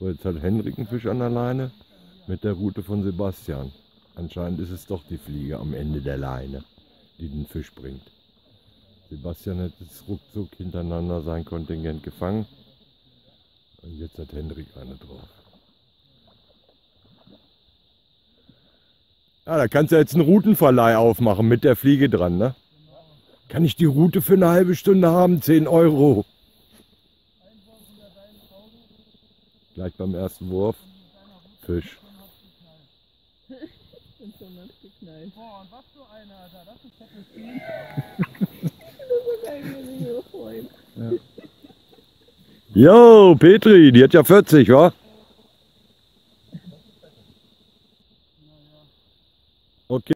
So, jetzt hat Henrik einen Fisch an der Leine mit der Route von Sebastian. Anscheinend ist es doch die Fliege am Ende der Leine, die den Fisch bringt. Sebastian hat jetzt ruckzuck hintereinander sein Kontingent gefangen. Und jetzt hat Hendrik eine drauf. Ja, da kannst du jetzt einen Routenverleih aufmachen mit der Fliege dran, ne? Kann ich die Route für eine halbe Stunde haben? 10 Euro. Gleich beim ersten Wurf. Fisch. Nass geknallt. Boah, und was für eine, Alter. Das ist wie ich mich so freuen. Jo, Petri, die hat ja 40, wa?